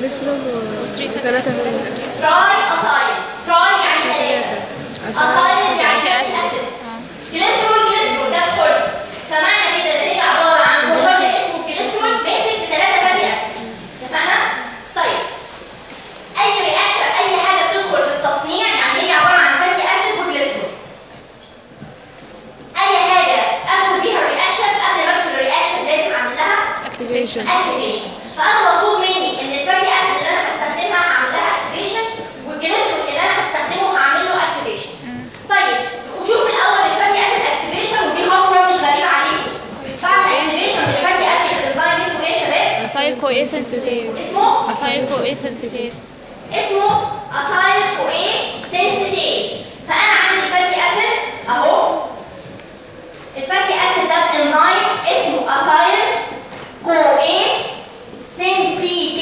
جليسرول وثلاثة تراي اسايل تراي يعني ثلاثة. A synthetase acyl CoA synthetase اسمه acyl CoA synthetase فانا عندي fatty acid اهو ال fatty acid ده انزيم اسمه acyl CoA synthetase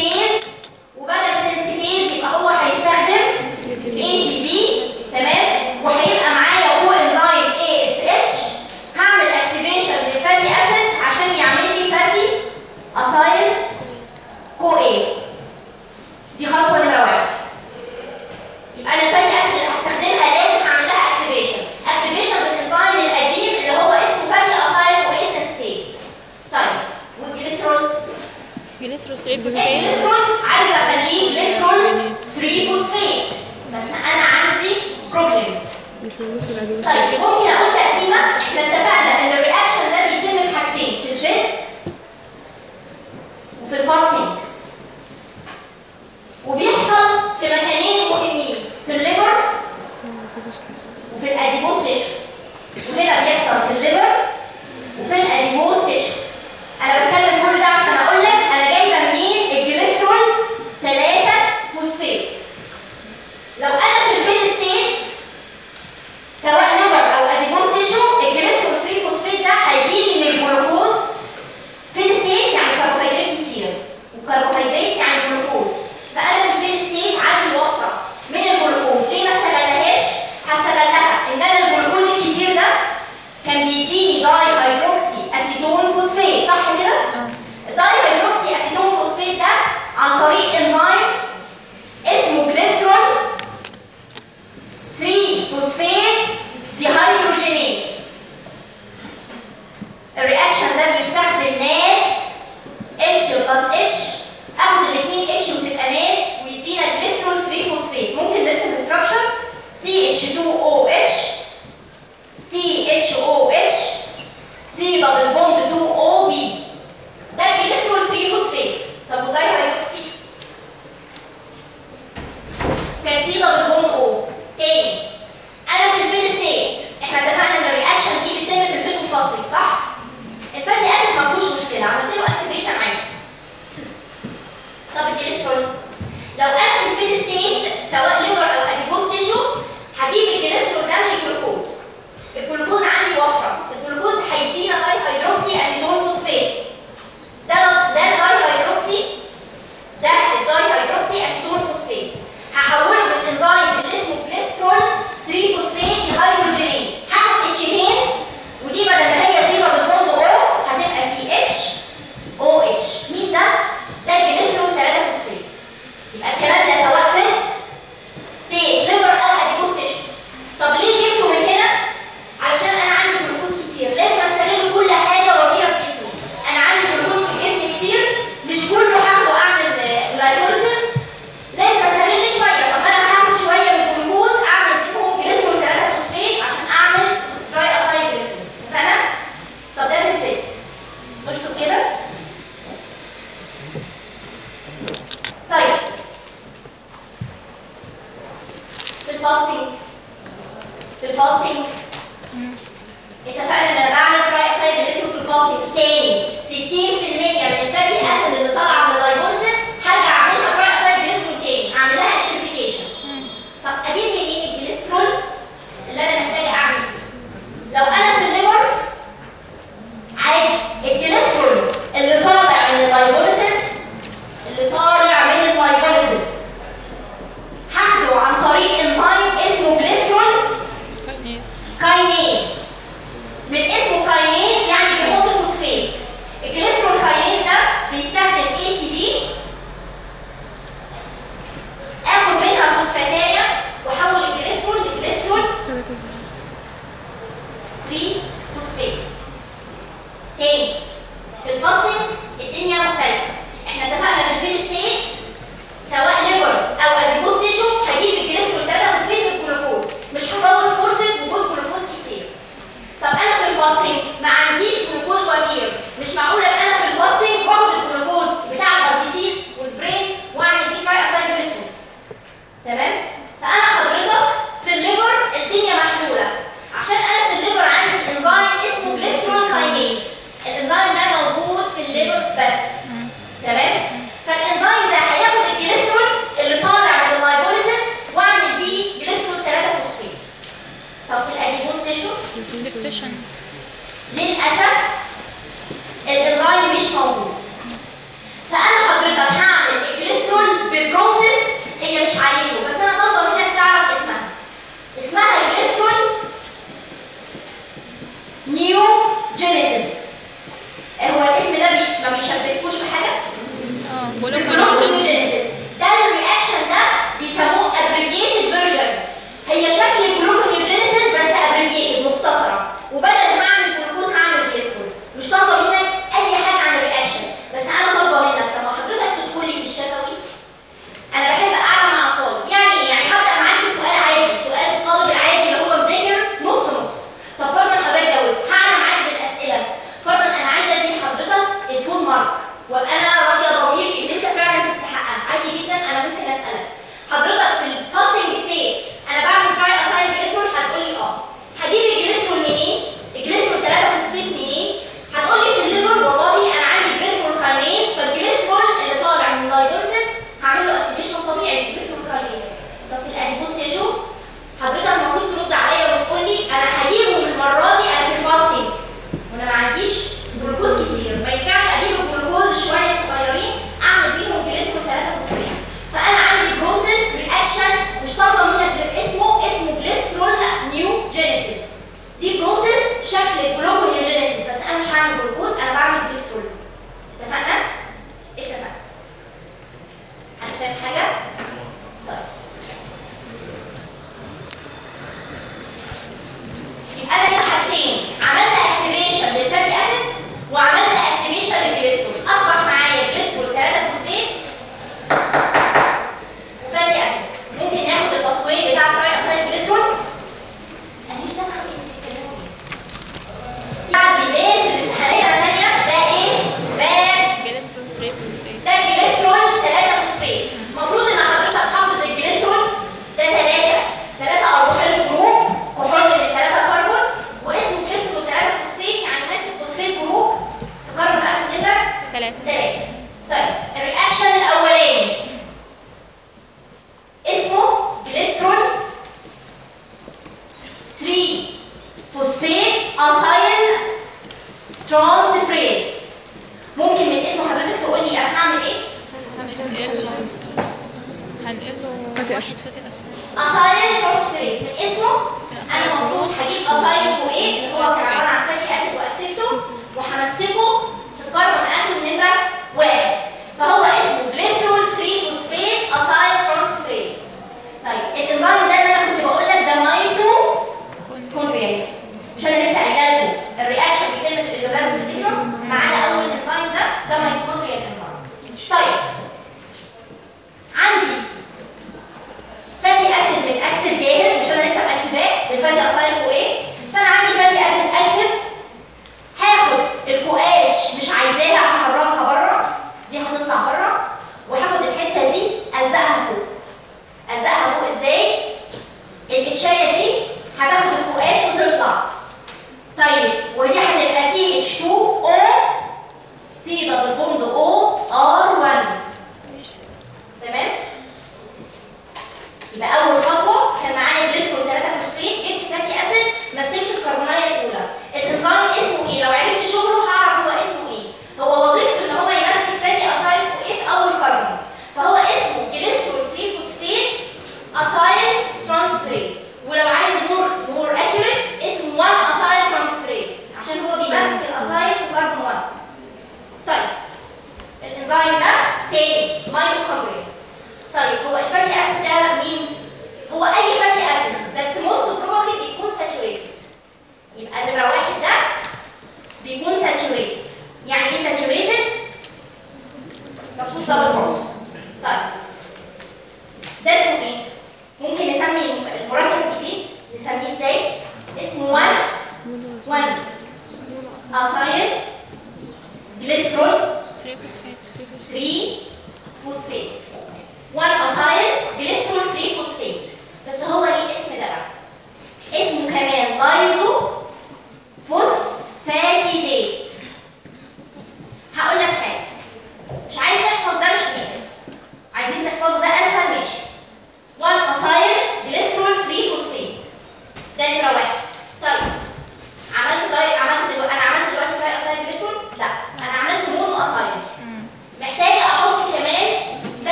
تريبوسفيت عايزه اخليه glycerol 3 phosphate بس أنا عندي problem طيب ممكن أقول تقسيمه إحنا اتفقنا ان ال reaction ده بيتم في حاجتين في ال fed وفي ال fasting وبيحصل في مكانين مهمين في ال liver وفي ال adipose tissue وهنا بيحصل في ال liver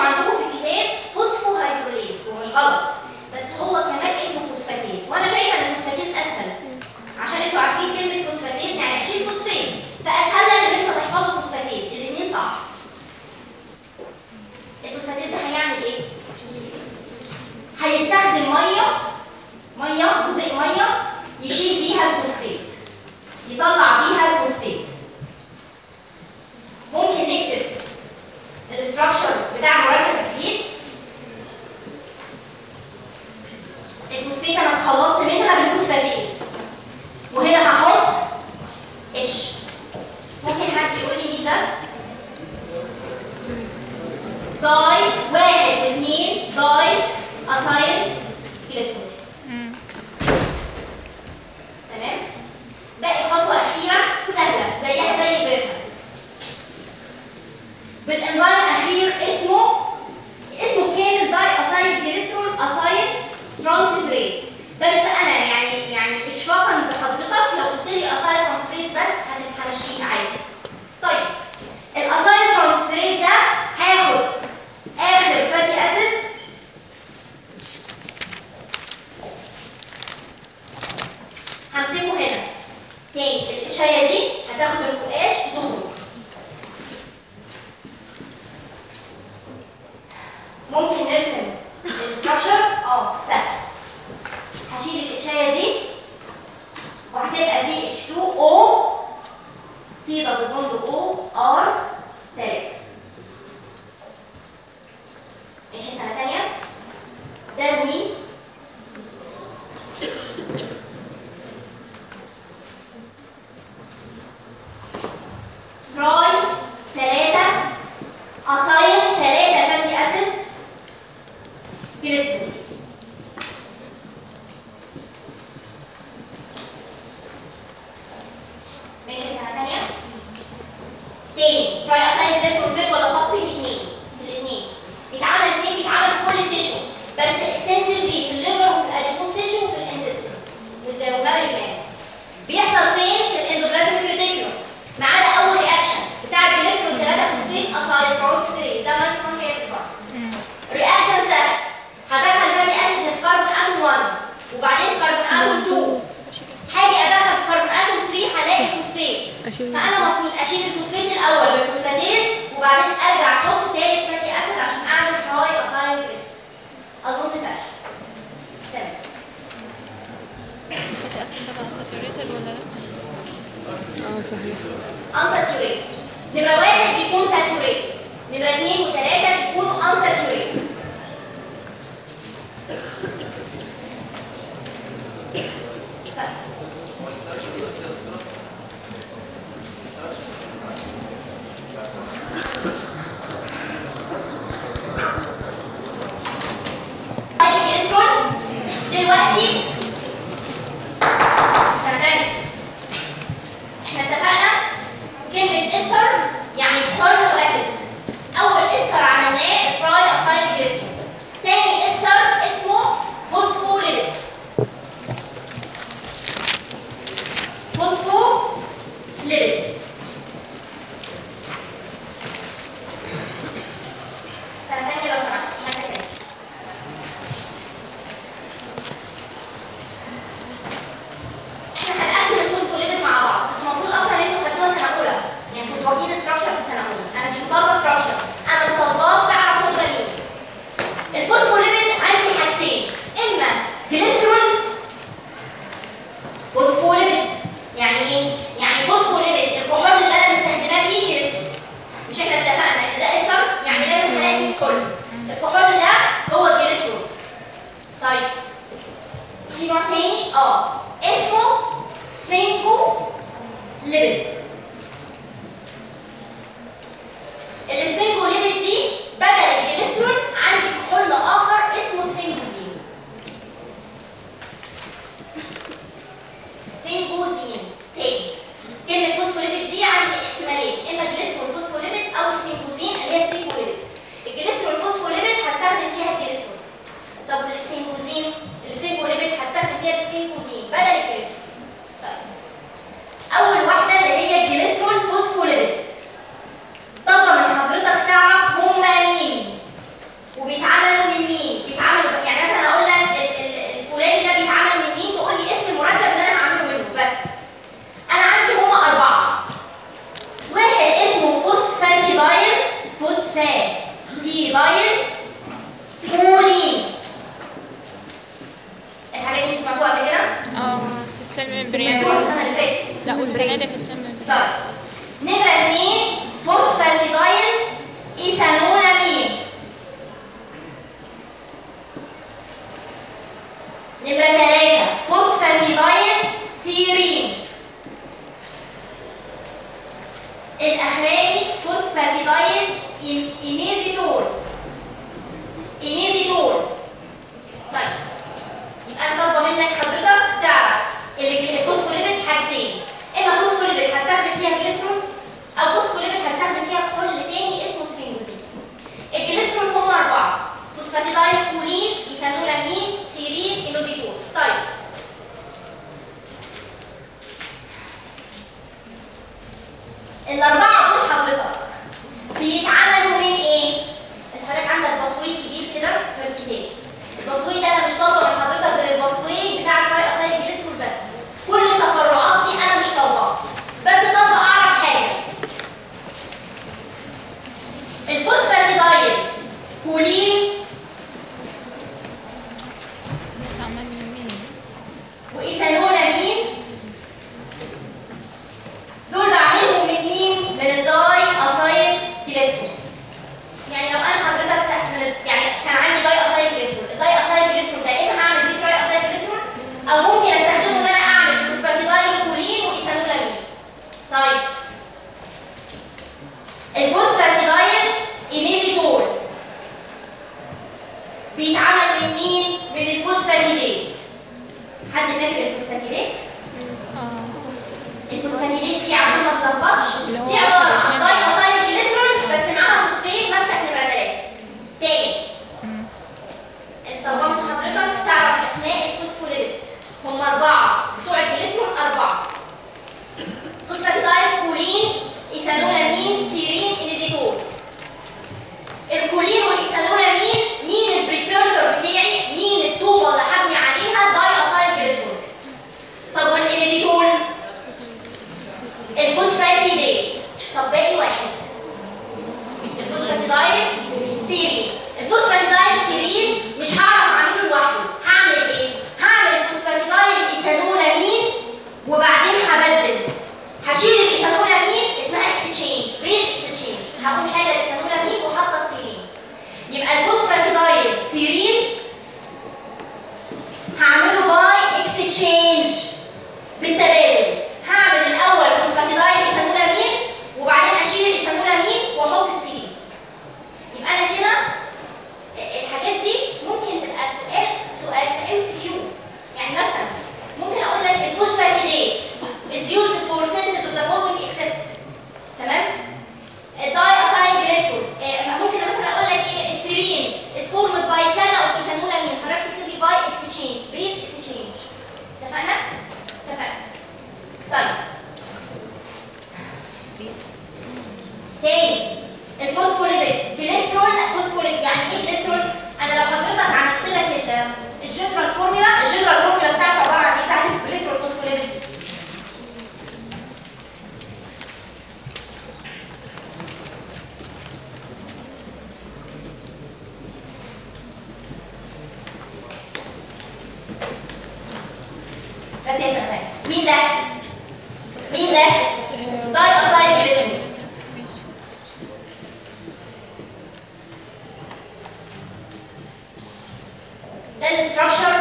عندكم في الكتاب phosphohydrolase هو مش غلط. بس هو كمان اسمه phosphatase وأنا شايفة إن ال phosphatase أسهل. عشان أنتوا عارفين كلمة phosphatase يعني اشيل فوسفات فأسهل لك إن انت تحفظوا phosphatase الاثنين صح. ال phosphatase ده هيعمل إيه؟ هيستخدم مية مية جزء مية يشيل بيها الفوسفات يطلع بيها الفوسفات ممكن نكتب ال structure بتاع المركب الجديد. الفوسفات أنا اتخلصت منها بال phosphatase وهنا هحط H ممكن حد يقول لي مين ده؟ di واحد واثنين diacylglycerol تمام؟ باقي خطوة أخيرة سهلة زيها زي غيرها بالانزيم الأخير اسمه اسمه كامل diacylglycerol acyl transferase بس أنا يعني يعني اشفاقا بحضرتك لو قلت لي acyl transferase بس همشيك عادي. طيب ال acyl transferase ده هاخد اخر fatty acid همسكه هنا. تاني الاشايه دي هتاخد الفوقاش تخرج ممكن نرسم الستراكشر آه سهل هشيل الاشايه دي وهتبقى سي اتش 2 أو سي دبل بوند أو ار 3 ماشي سنة ثانية ده مين؟ تراي 3 أصايل 3 فاتي أسيد جليسرول ماشي سنة تانية تاني تراي fed ولا fasting الاثنين الاثنين بيتعمل اثنين بيتعمل في كل ال tissue بس extensively في ال liver وفي ال adipose tissue وفي ال intestine. وال mammary بيحصل فين؟ في ال endoplasmic reticulum ما عدا أول reaction بتاع الجليسرول 3 phosphate acyl transferase ده مايكروفون reaction سهل هدخل fatty acid في carbon atom 1 وبعدين carbon atom 2 هاجي ادخل في carbon atom 3 هلاقي فوسفات أشيل فأنا المفروض أشيل الفوسفات الأول بال phosphatase وبعدين أرجع أحط ثالث fatty acid عشان أعمل triacylglycerol أظن سهل. تمام. fatty acid بقى saturated ولا لأ؟ آه صحيح unsaturated. نمرة واحد بيكون saturated. نمرة اثنين وثلاثة بيكونوا unsaturated. طيب. السنة اللي فاتت لا والسنة دي في ال cell membrane طيب. نمرة اتنين phosphatidyl ethanolamine نمرة تلاتة phosphatidyl serine الأخراني phosphatidyl إيم- inositol inositol طيب يبقى أنا طالبه منك حضرتك تعرف اللي الفوسفوليبيد حاجتين اما فوسفوليبيد هستخدم فيها جليسرول أو فوسفوليبيد هستخدم فيها كحول تاني اسمه sphingosine ال glycerol هم phosphatidyl choline ethanolamine serine inositol طيب الاربعه دول حضرتك. بيتعملوا من إيه؟ انت حضرتك عندك pathway كبير كده في الكتاب. ال pathway ده أنا مش طالبة من حضرتك غير ال pathway بتاع ال triacylglycerol بس. كل التفرعات دي أنا مش طالباها بس طالبه أعرف حاجة. ال phosphatidyl choline بتعمل من مين وايثانولامين دول بعملهم من مين؟ من ال diacylglycerol يعني لو أنا حضرتك يعني كان عندي diacylglycerol ال diacylglycerol ده إما هعمل بيه triacylglycerol أو ممكن أستخدمه إن أنا أعمل phosphatidyl choline و ethanolamine طيب. ال phosphatidyl inositol بيتعمل من مين؟ من ال phosphatidate حد فاكر ال phosphatidate؟ آه. ال phosphatidate دي عشان ما هو دي عبارة عن. diacylglycerol بس معاها فوسفات ماسكه في نمره 3 تاني. انت من حضرتك تعرف اسماء الفوسفوليبيد. هم أربعة. بتوع الجليسرول أربعة. phosphatidyl choline ethanolamine serine inositol ال choline وال ethanolamine instruction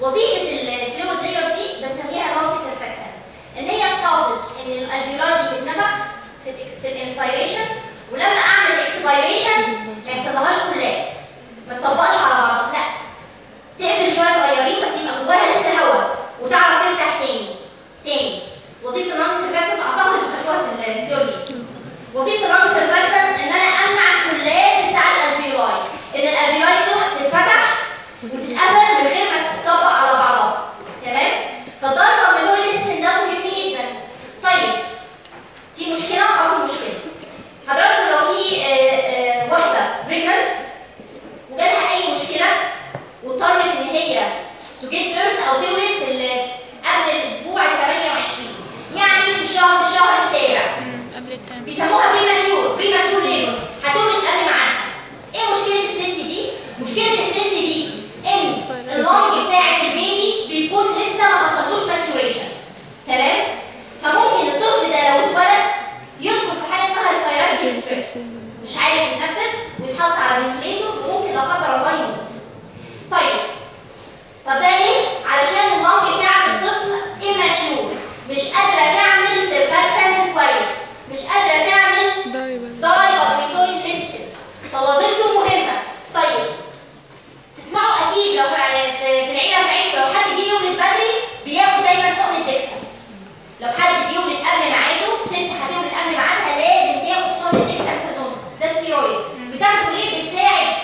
وظيفة الفلويد دي بنسميها راوي سيرفكتنت إن هي بتحافظ إن الالفيولاي دي بتنفخ في الإنسبيريشن ولما أعمل اكسبيريشن ما يحصلهاش كولاكس ما تطبقش على بعضها لا. تقفل شوية صغيرين بس يبقى جواها لسه هواء وتعرف تفتح تاني. تاني. وظيفة الرمز الفاكتور أعتقد بيخلوها في السيرجي وظيفة الرمز الفاكتور تقيمت قبل الأسبوع ال 28 يعني في شهر في الشهر السابع. بيسموها premature premature labor هتولد قبل ميعادها إيه مشكلة الست دي؟ مشكلة الست دي إن ال lung بتاعت ال baby بيكون لسه ما حصلوش maturation تمام؟ فممكن الطفل ده لو اتولد يدخل في حاجة اسمها ال respiratory distress مش عارف يتنفس ويتحط على ventilator وممكن لا قدر الله يموت. طيب فبالتالي علشان البنك بتاعك الطفل ايماتيور مش قادرة تعمل سيرفات كامل كويس. مش قادرة تعمل دايبابيتوي ليستن فوظيفته مهمة. طيب تسمعوا أكيد في العيله بتاعتكم لو حد جه يولد بدري بياخد دايما حقن تكسب لو حد بيولد قبل ميعاده ست هتولد قبل ميعادها لازم تاخد حقن تكسب ده ستيرويد بتاخده ليه؟ بتساعد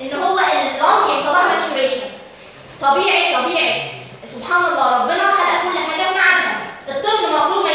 إن هو ال lung يحصل لها maturation طبيعي طبيعي. سبحان الله ربنا خلق كل حاجة في معادها الطفل المفروض ما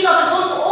Siga para el fondo.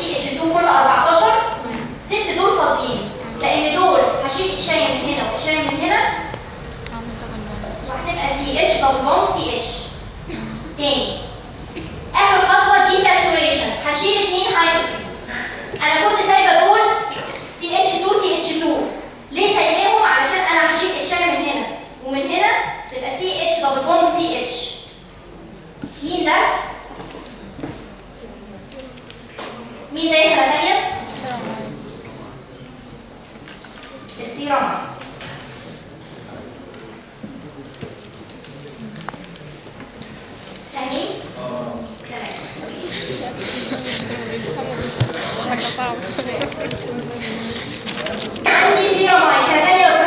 دي يشدوهم كل 14 ست دول فاضيين. لأن دول هشيل اتشاي من هنا واتشاي من هنا. وهتبقى سي اتش ضمهم سي اتش تاني. آخر خطوة دي ساتوريشن هشيل اثنين هيدروجين أنا كنت سايبة دول سي اتش 2 سي اتش 2 ليه سايباهم؟ علشان أنا هشيل اتشاي من هنا. ومن هنا تبقى سي اتش دبل بوند سي اتش مين ده؟ Mi interessa la teoria? E si rompe. C'è chi? Anti-siromoi, cioè la teoria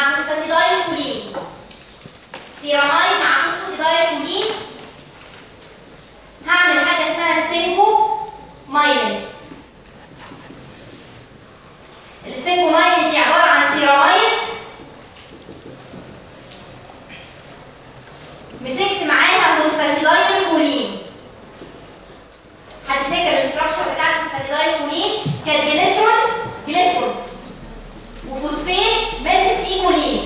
مع phosphatidyl ceramide مع phosphatidyl هعمل حاجة اسمها sphingomyelin ال sphingomyelin دي عبارة عن سيرامايد مسكت معاها phosphatidyl choline هتفتكر ال structure بتاع ال phosphatidyl choline كانت جليسرول جليسرول وفوسفيت بس في كولين.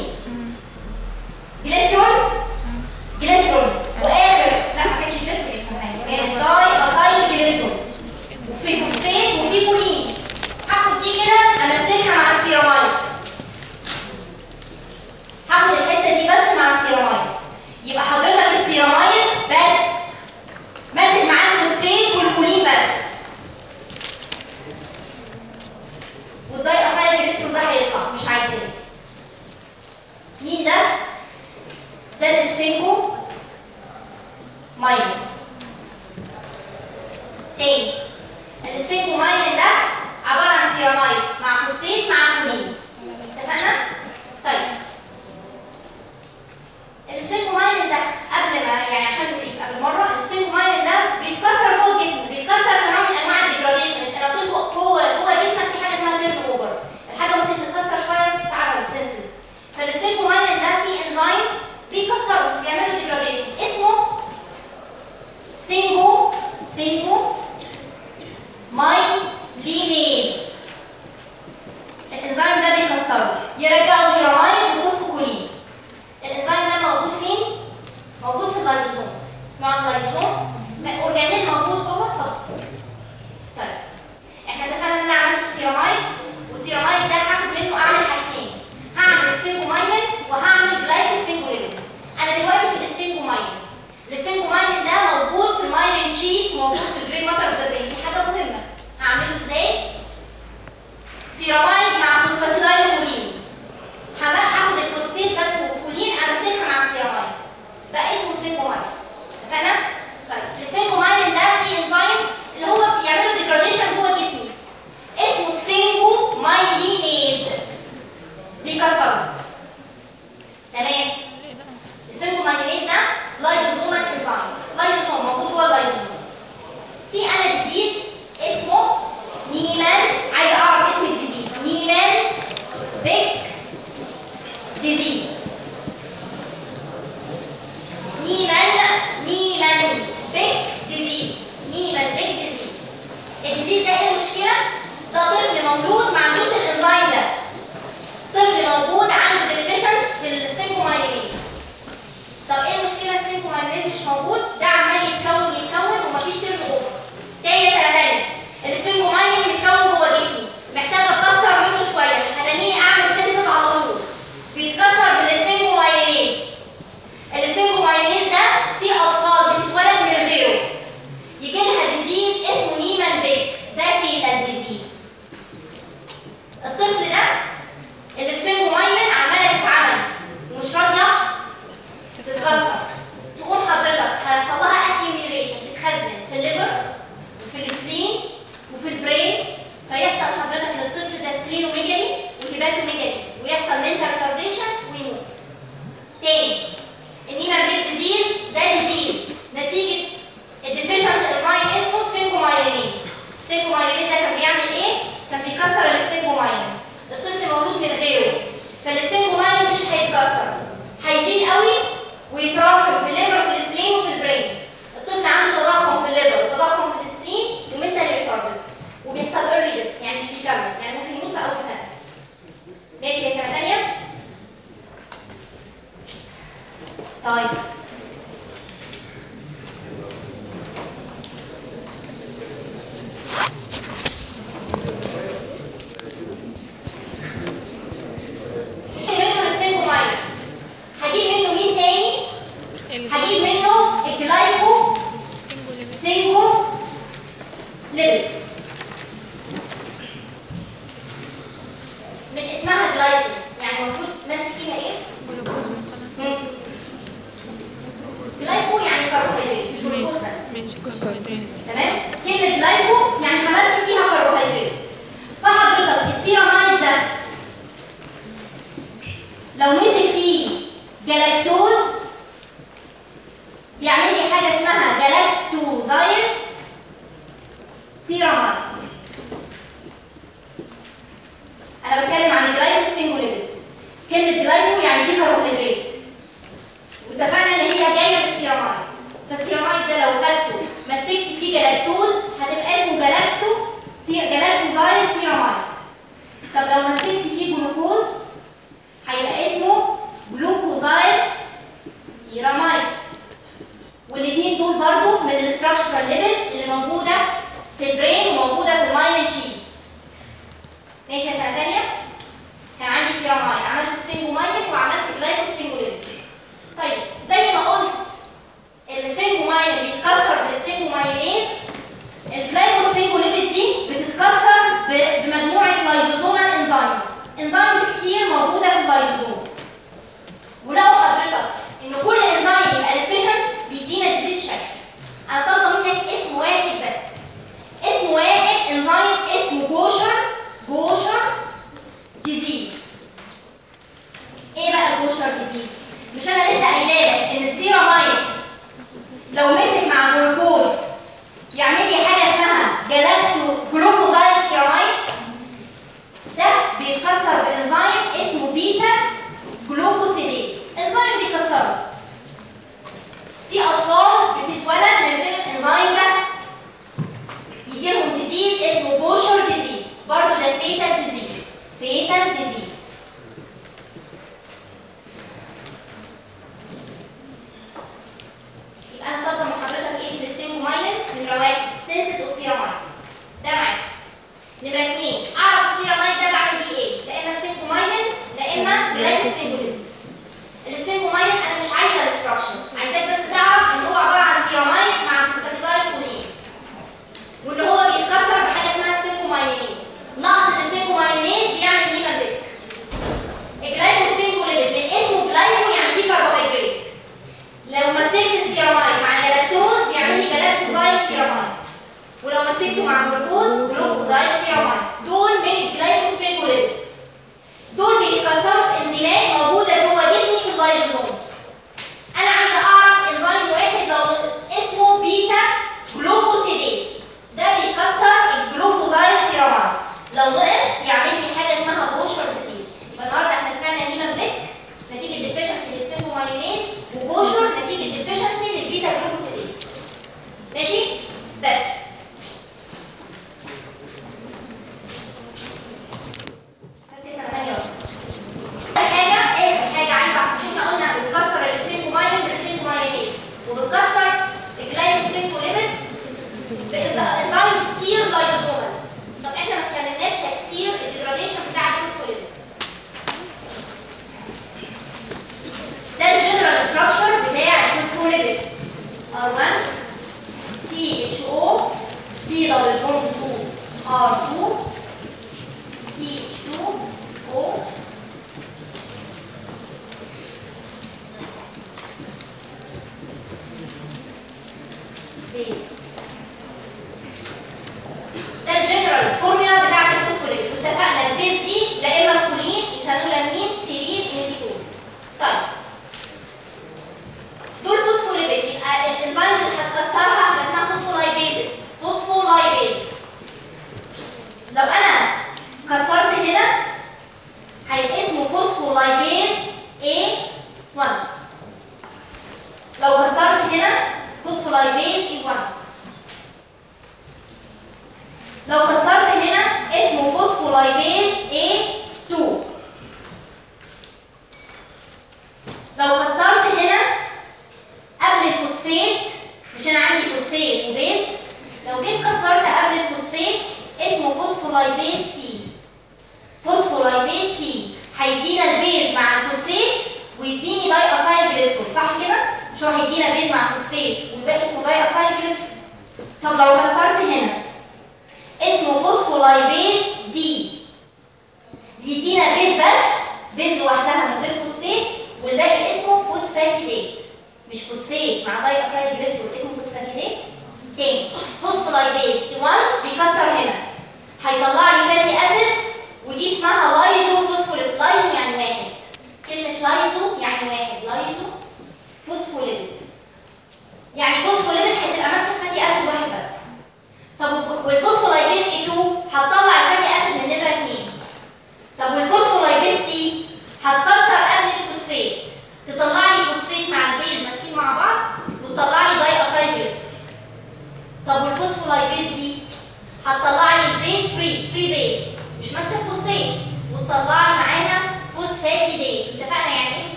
جليسرول جليسرول وآخر لا ما كانش جليسرول اسمه حاجة.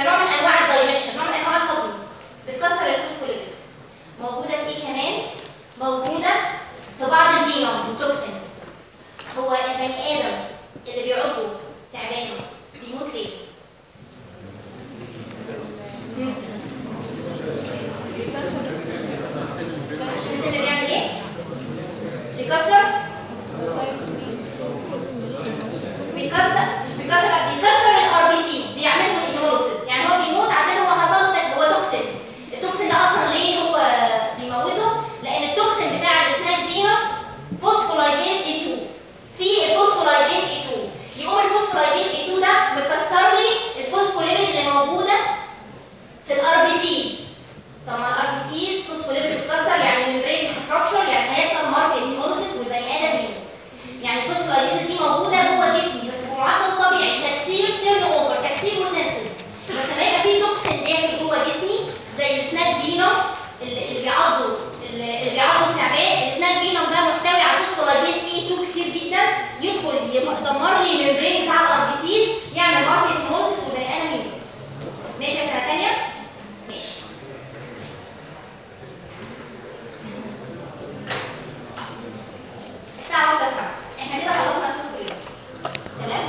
فنوع من أنواع الدايجشن نوع من أنواع الهضم بتكسر الفوسفوليبيد موجودة في إيه كمان موجودة في بعض ال venom وال toxin هو البني آدم اللي بيعضه تعبان بيموت ليه؟ السم اللي بيعمل إيه؟ بيكسر بيكسر بيكسر يقوم ال phospholipase A 2 ده مكسر لي الفوسفوليبيد اللي موجوده في ال RBCs طبعا ال RBCs phospholipid بتتكسر يعني ال membrane هت rupture يعني هيحصل marked hemolysis والبني آدم يموت يعني ال phospholipase دي موجوده جوه جسمي بس بمعدل طبيعي تكسير turnover تكسير و synthesis بس لما يبقى في toxin داخل جوه جسمي زي ال snake venom اللي بيعضوا اللي بيعضوا التعبان ال snake venom ده محتوي lipase A 2 كتير جدا يدخل يدمر لي ال membrane بتاع ال RBCs يعمل marked hemolysis ويبقى أنا يموت. ماشي يا سنة ثانية؟ ماشي. الساعة 1:05 إحنا كده خلصنا الفصول تمام؟